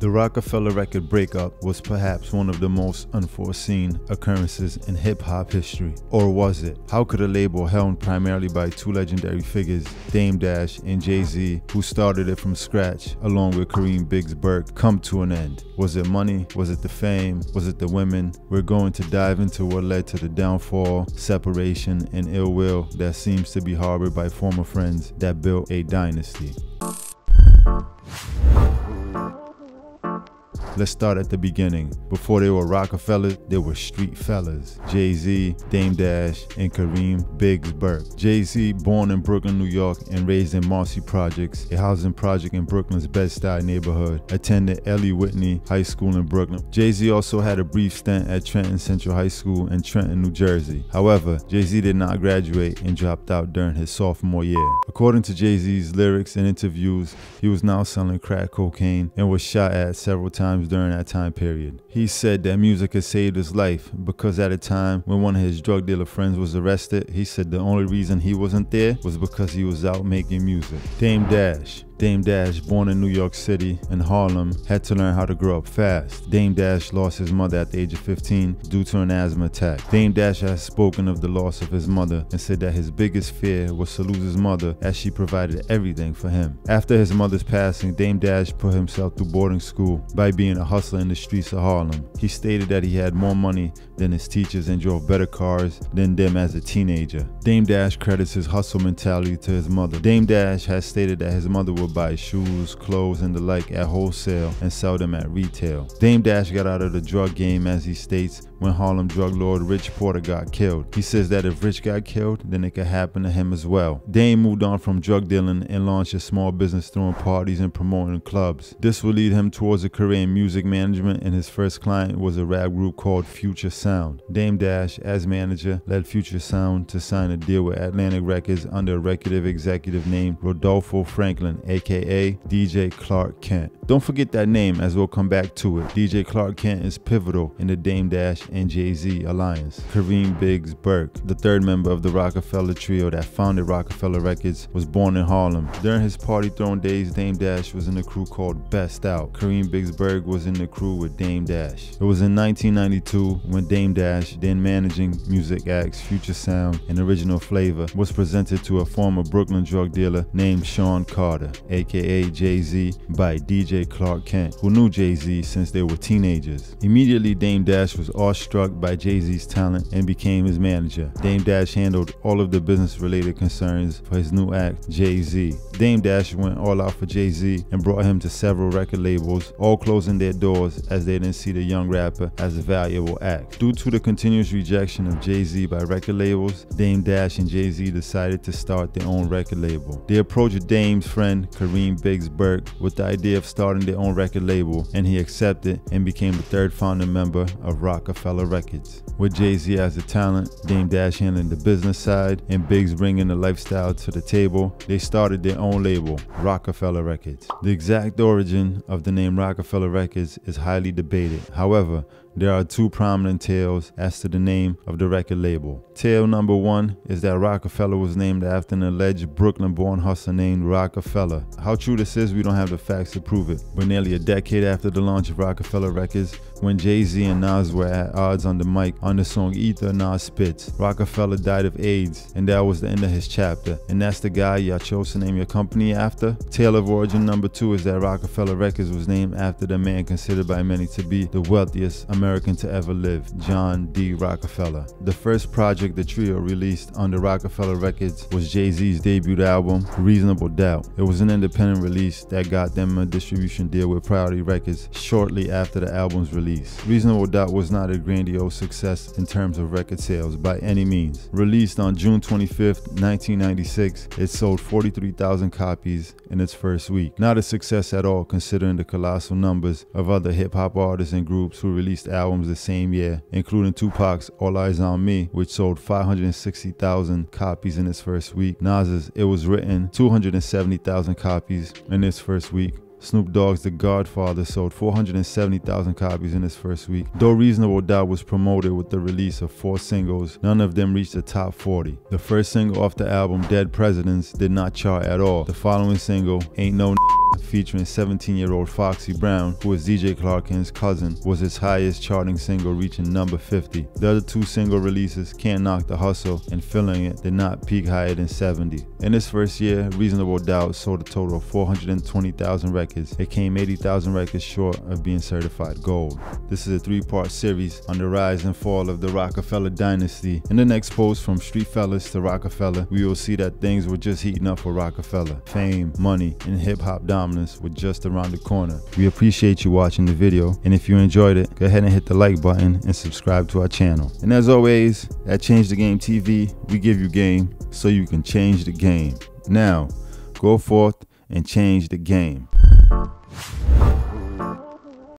The Roc-A-Fella record breakup was perhaps one of the most unforeseen occurrences in hip hop history. Or was it? How could a label helmed primarily by two legendary figures, Dame Dash and Jay Z, who started it from scratch along with Kareem Biggs Burke, come to an end? Was it money? Was it the fame? Was it the women? We're going to dive into what led to the downfall, separation, and ill will that seems to be harbored by former friends that built a dynasty. Let's start at the beginning. Before they were Roc-A-Fellas, they were street fellas. Jay-Z, Dame Dash, and Kareem Biggs Burke. Jay-Z, born in Brooklyn, New York, and raised in Marcy Projects, a housing project in Brooklyn's Bed-Stuy neighborhood, attended Eli Whitney High School in Brooklyn. Jay-Z also had a brief stint at Trenton Central High School in Trenton, New Jersey. However, Jay-Z did not graduate and dropped out during his sophomore year. According to Jay-Z's lyrics and interviews, he was now selling crack cocaine and was shot at several times during that time period. He said that music had saved his life because at a time when one of his drug dealer friends was arrested, he said the only reason he wasn't there was because he was out making music. Dame Dash, Dame Dash, born in New York City and Harlem, had to learn how to grow up fast. Dame Dash lost his mother at the age of 15 due to an asthma attack. Dame Dash has spoken of the loss of his mother and said that his biggest fear was to lose his mother as she provided everything for him. After his mother's passing, Dame Dash put himself through boarding school by being a hustler in the streets of Harlem. He stated that he had more money than his teachers and drove better cars than them as a teenager. Dame Dash credits his hustle mentality to his mother. Dame Dash has stated that his mother would buy shoes, clothes, and the like at wholesale and sell them at retail. Dame Dash got out of the drug game as he states when Harlem drug lord Rich Porter got killed. He says that if Rich got killed, then it could happen to him as well. Dame moved on from drug dealing and launched a small business throwing parties and promoting clubs. This will lead him towards a career in music management and his first client was a rap group called Future Sound. Dame Dash, as manager, led Future Sound to sign a deal with Atlantic Records under a executive named Rodolfo Franklin, aka DJ Clark Kent. Don't forget that name as we'll come back to it. DJ Clark Kent is pivotal in the Dame Dash and Jay-Z alliance. Kareem Biggs Burke, the third member of the Roc-A-Fella trio that founded Roc-A-Fella Records, was born in Harlem. During his party throwing days, Dame Dash was in a crew called Best Out. Kareem Biggs Burke was in the crew with Dame Dash. It was in 1992 when Dame Dash, then managing music acts Future Sound and Original Flavor, was presented to a former Brooklyn drug dealer named Sean Carter, aka Jay-Z, by DJ Clark Kent, who knew Jay-Z since they were teenagers. Immediately, Dame Dash was awestruck by Jay-Z's talent and became his manager. Dame Dash handled all of the business-related concerns for his new act, Jay-Z. Dame Dash went all out for Jay-Z and brought him to several record labels, all closing their doors as they didn't see the young rapper as a valuable act. Due to the continuous rejection of Jay-Z by record labels, Dame Dash and Jay-Z decided to start their own record label. They approached Dame's friend Kareem Biggs Burke with the idea of starting their own record label, and he accepted and became the third founding member of Roc-A-Fella Records. With Jay-Z as the talent, Dame Dash handling the business side, and Biggs bringing the lifestyle to the table, they started their own label, Roc-A-Fella Records. The exact origin of the name Roc-A-Fella Records is highly debated. However, there are two prominent tales as to the name of the record label. Tale number one is that Roc-A-Fella was named after an alleged Brooklyn born hustler named Roc-A-Fella. How true this is, we don't have the facts to prove it. But nearly a decade after the launch of Roc-A-Fella Records, when Jay Z and Nas were at odds on the mic on the song Ether Nas Spits, Roc-A-Fella died of AIDS, and that was the end of his chapter. And that's the guy y'all chose to name your company after. Tale of origin number two is that Roc-A-Fella Records was named after the man considered by many to be the wealthiest American to ever live, John D. Rockefeller. The first project the trio released under Roc-A-Fella Records was Jay-Z's debut album, Reasonable Doubt. It was an independent release that got them a distribution deal with Priority Records shortly after the album's release. Reasonable Doubt was not a grandiose success in terms of record sales by any means. Released on June 25, 1996, it sold 43,000 copies in its first week. Not a success at all considering the colossal numbers of other hip-hop artists and groups who released albums the same year, including Tupac's All Eyez on Me, which sold 560,000 copies in its first week. Nas's It Was Written, 270,000 copies in its first week. Snoop Dogg's The Godfather sold 470,000 copies in its first week. Though Reasonable Doubt was promoted with the release of four singles, none of them reached the top 40. The first single off the album, Dead Presidents, did not chart at all. The following single, Ain't No featuring 17-year-old Foxy Brown, who is DJ Clark Kent's cousin, was his highest charting single reaching number 50. The other two single releases, Can't Knock the Hustle and Feeling It, did not peak higher than 70. In his first year, Reasonable Doubt sold a total of 420,000 records. It came 80,000 records short of being certified gold. This is a three-part series on the rise and fall of the Roc-A-Fella dynasty. In the next post from Street Fellas to Roc-A-Fella, we will see that things were just heating up for Roc-A-Fella. Fame, money, and hip-hop dominance were just around the corner. We appreciate you watching the video, and if you enjoyed it, go ahead and hit the like button and subscribe to our channel. And as always, at Change the Game TV, we give you game so you can change the game. Now, go forth and change the game.